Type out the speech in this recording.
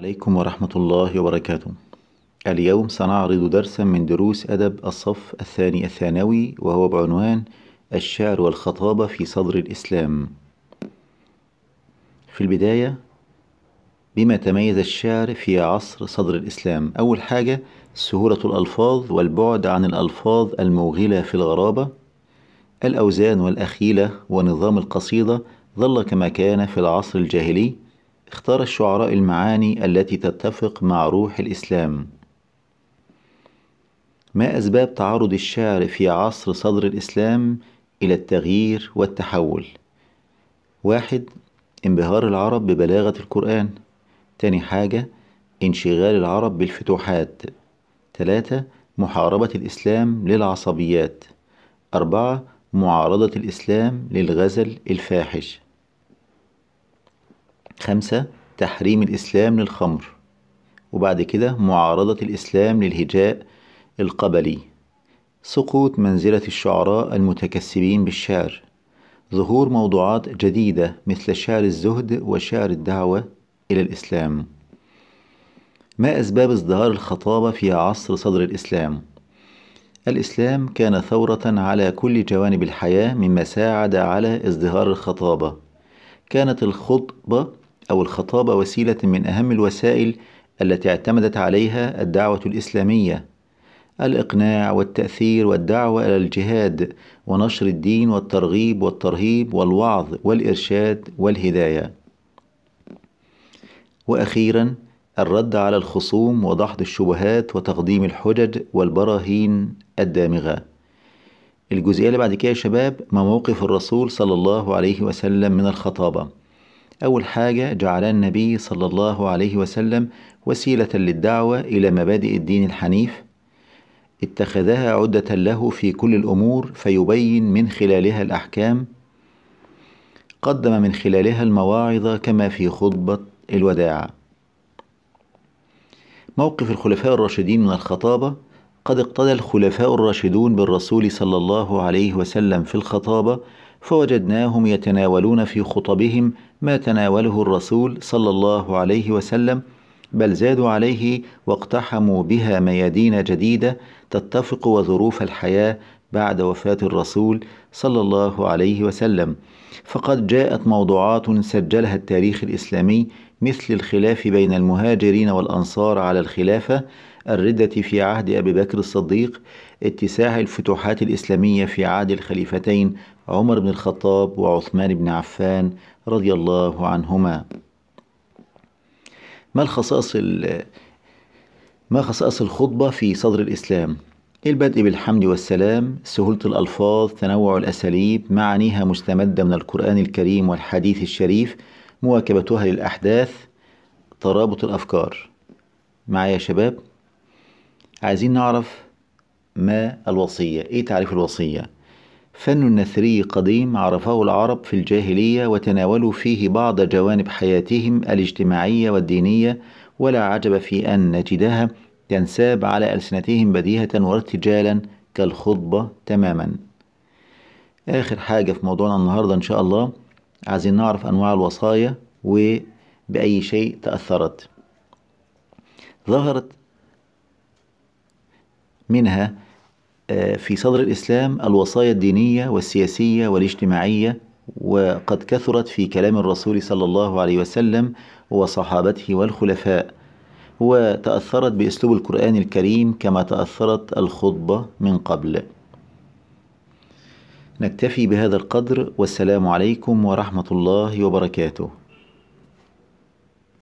عليكم ورحمة الله وبركاته. اليوم سنعرض درسا من دروس أدب الصف الثاني الثانوي وهو بعنوان الشعر والخطابة في صدر الإسلام. في البداية بما تميز الشعر في عصر صدر الإسلام؟ أول حاجة سهولة الألفاظ والبعد عن الألفاظ الموغلة في الغرابة. الأوزان والأخيلة ونظام القصيدة ظل كما كان في العصر الجاهلي. اختار الشعراء المعاني التي تتفق مع روح الإسلام. ما أسباب تعرض الشعر في عصر صدر الإسلام إلى التغيير والتحول؟ واحد انبهار العرب ببلاغة القرآن. تاني حاجة انشغال العرب بالفتوحات. ثلاثة محاربة الإسلام للعصبيات. أربعة معارضة الإسلام للغزل الفاحش. خمسة تحريم الإسلام للخمر. وبعد كده معارضة الإسلام للهجاء القبلي. سقوط منزلة الشعراء المتكسبين بالشعر. ظهور موضوعات جديدة مثل شعر الزهد وشعر الدعوة إلى الإسلام. ما أسباب ازدهار الخطابة في عصر صدر الإسلام؟ الإسلام كان ثورة على كل جوانب الحياة مما ساعد على ازدهار الخطابة. كانت الخطبة أو الخطابة وسيلة من أهم الوسائل التي اعتمدت عليها الدعوة الإسلامية الإقناع والتأثير والدعوة إلى الجهاد ونشر الدين والترغيب والترهيب والوعظ والإرشاد والهداية. وأخيرا الرد على الخصوم ودحض الشبهات وتقديم الحجج والبراهين الدامغة. الجزئية اللي بعد كده يا شباب ما موقف الرسول صلى الله عليه وسلم من الخطابة. أول حاجة جعل النبي صلى الله عليه وسلم وسيلة للدعوة إلى مبادئ الدين الحنيف اتخذها عدة له في كل الأمور فيبين من خلالها الأحكام قدم من خلالها المواعظ كما في خطبة الوداع. موقف الخلفاء الراشدين من الخطابة قد اقتدى الخلفاء الراشدون بالرسول صلى الله عليه وسلم في الخطابة فوجدناهم يتناولون في خطبهم ما تناوله الرسول صلى الله عليه وسلم بل زادوا عليه واقتحموا بها ميادين جديدة تتفق وظروف الحياة بعد وفاة الرسول صلى الله عليه وسلم. فقد جاءت موضوعات سجلها التاريخ الإسلامي مثل الخلاف بين المهاجرين والأنصار على الخلافة الردة في عهد أبي بكر الصديق اتساع الفتوحات الإسلامية في عهد الخليفتين عمر بن الخطاب وعثمان بن عفان رضي الله عنهما. ما الخصائص ما خصائص الخطبة في صدر الإسلام؟ البدء بالحمد والسلام سهولة الألفاظ تنوع الأساليب معانيها مستمدة من القرآن الكريم والحديث الشريف مواكبتها للأحداث ترابط الأفكار. معايا يا شباب؟ عايزين نعرف ما الوصية؟ إيه تعريف الوصية؟ فن نثري قديم عرفه العرب في الجاهلية وتناولوا فيه بعض جوانب حياتهم الاجتماعية والدينية ولا عجب في أن نجدها تنساب على ألسنتهم بديهة وارتجالا كالخطبة تماما. آخر حاجة في موضوعنا النهاردة إن شاء الله عايزين نعرف أنواع الوصايا وبأي شيء تأثرت. ظهرت منها في صدر الإسلام الوصايا الدينية والسياسية والاجتماعية وقد كثرت في كلام الرسول صلى الله عليه وسلم وصحابته والخلفاء وتأثرت بأسلوب القرآن الكريم كما تأثرت الخطبة من قبل. نكتفي بهذا القدر والسلام عليكم ورحمة الله وبركاته.